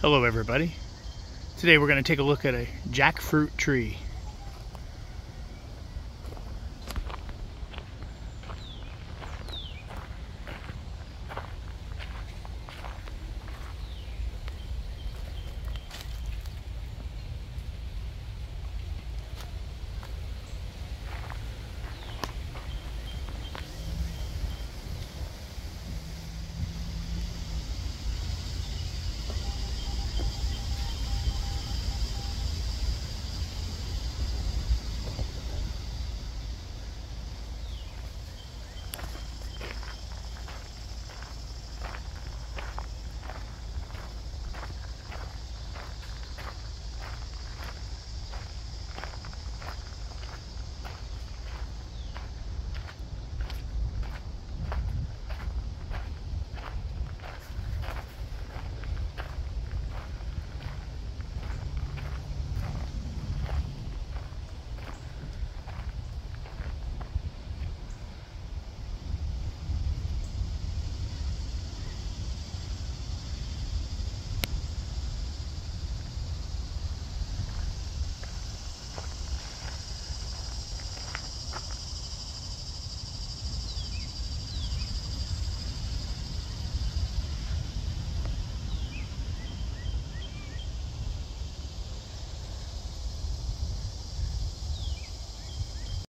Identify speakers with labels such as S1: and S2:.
S1: Hello everybody. Today we're going to take a look at a jackfruit tree.